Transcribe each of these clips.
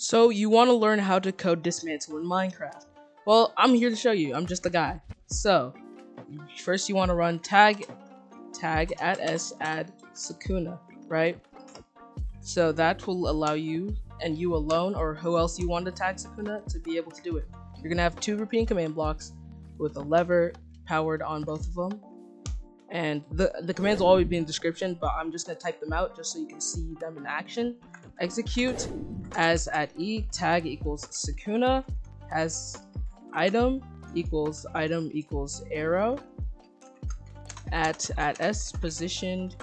So you want to learn how to code dismantle in Minecraft. Well, I'm here to show you. I'm just a guy. So, first you want to run tag tag at s add Sukuna, right? So that will allow you and you alone or who else you want to tag Sukuna to be able to do it. You're gonna have two repeating command blocks with a lever powered on both of them. And the, the commands will always be in the description, but I'm just gonna type them out just so you can see them in action. Execute as at E tag equals Sukuna has item equals item equals arrow at at s positioned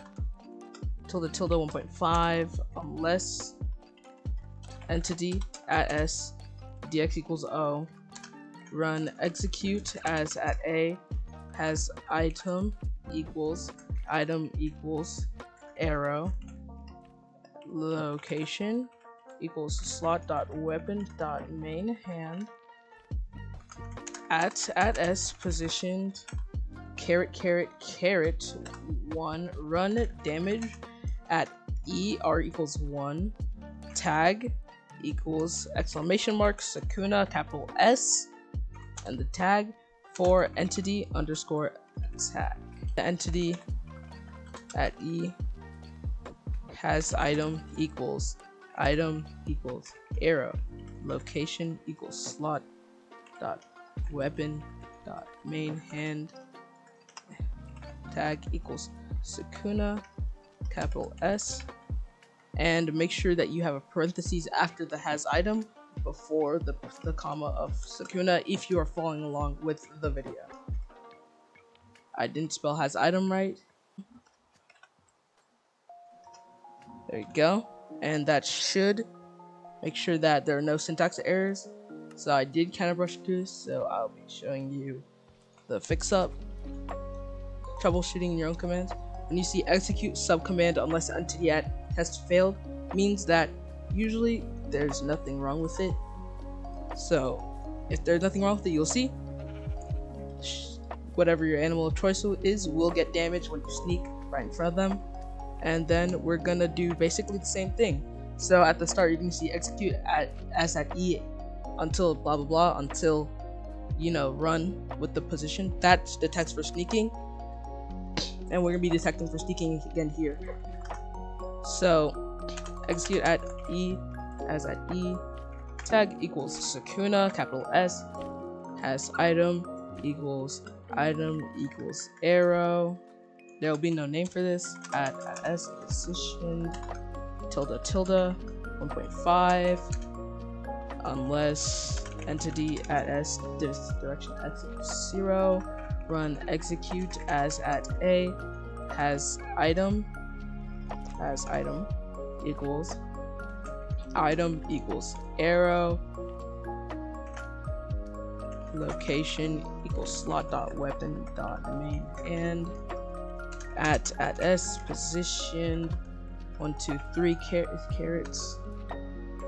tilde tilde 1.5 unless entity at s dx equals o run execute as at a has item equals item equals arrow location equals slot dot weapon dot main hand at at s positioned caret caret caret one run damage at e r equals one tag equals exclamation mark sukuna capital s and the tag for entity underscore tag the entity at e has item equals item equals arrow location equals slot dot weapon dot main hand tag equals Sukuna capital S and make sure that you have a parentheses after the has item before the, the comma of Sukuna if you are following along with the video. I didn't spell has item right. There you go. And that should make sure that there are no syntax errors so I did kind of brush through this, so I'll be showing you the fix up, troubleshooting in your own commands. When you see execute subcommand unless entity at test failed, means that usually there's nothing wrong with it. So if there's nothing wrong with it, you'll see whatever your animal of choice is will get damaged when you sneak right in front of them. And then we're gonna do basically the same thing. So at the start, you can see execute at as at E until blah blah blah until you know run with the position that detects for sneaking and we're gonna be detecting for sneaking again here so execute at e as at e tag equals sukuna capital s has item equals item equals arrow. There will be no name for this. At, at s position. Tilde tilde. 1.5 unless entity at s this direction x 0 run execute as at a. Has item. As item equals item equals arrow location equals slot dot weapon dot main and at at s position one two three car carets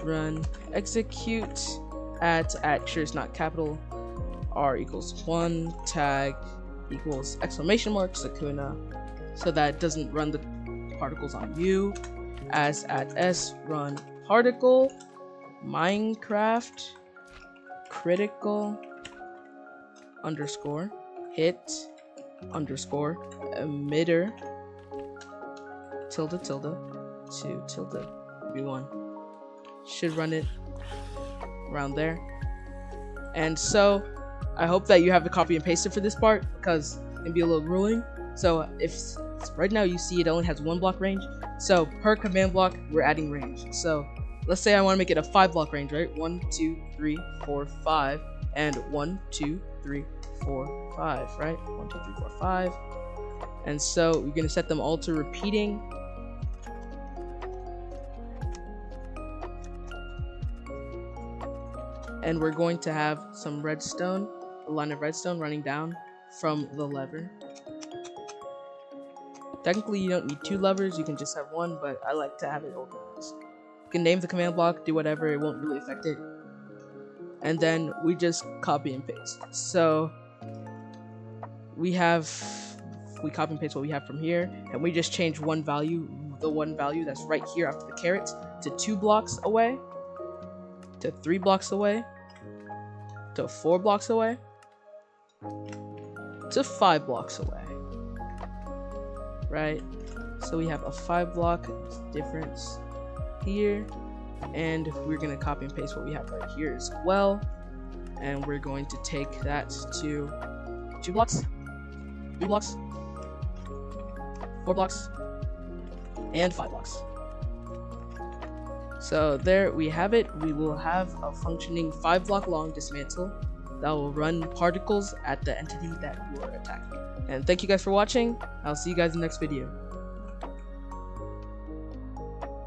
run. Execute at at sure it's not capital r equals one tag equals exclamation mark sukuna so that doesn't run the particles on you. As at s run particle minecraft critical underscore hit underscore emitter tilde tilde to tilde v1 should run it around there. And so I hope that you have the copy and paste it for this part because it can be a little grueling. So if right now you see it only has one block range, so per command block we're adding range. So let's say I want to make it a five block range, right? One, two, three, four, five, and one, two, three, four, five, right? One, two, three, four, five. And so you're gonna set them all to repeating and we're going to have some redstone, a line of redstone running down from the lever. Technically, you don't need two levers, you can just have one, but I like to have it organized. You can name the command block, do whatever, it won't really affect it. And then we just copy and paste. So, we have, we copy and paste what we have from here, and we just change one value, the one value that's right here after the carets, to two blocks away to three blocks away to four blocks away to five blocks away. Right? So we have a five block difference here. And we're going to copy and paste what we have right here as well. And we're going to take that to two blocks, three blocks, four blocks, and five blocks. So there we have it. We will have a functioning five block long dismantle that will run particles at the entity that you are attacking. And thank you guys for watching. I'll see you guys in the next video.